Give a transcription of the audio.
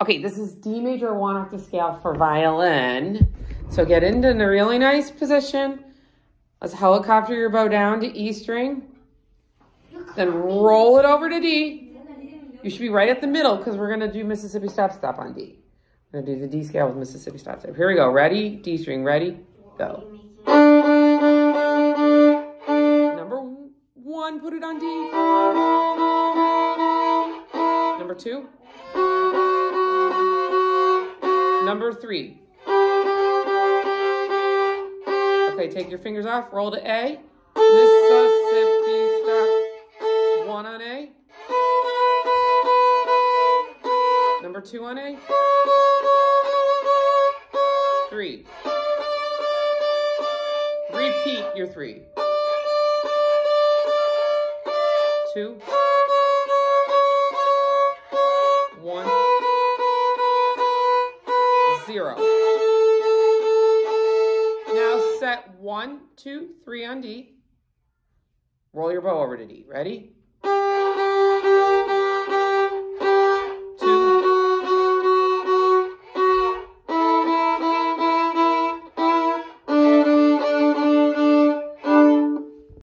Okay, this is D major one octave scale for violin. So get into a really nice position. Let's helicopter your bow down to E string. Then roll it over to D. You should be right at the middle because we're going to do Mississippi stop stop on D. We're going to do the D scale with Mississippi stop stop. Here we go. Ready? D string. Ready? Go. Number one, put it on D. Number two. Number three. Okay, take your fingers off, roll to A. Mississippi. One on A. Number two on A. Three. Repeat your three. Two. Set one, two, three on D. Roll your bow over to D. Ready?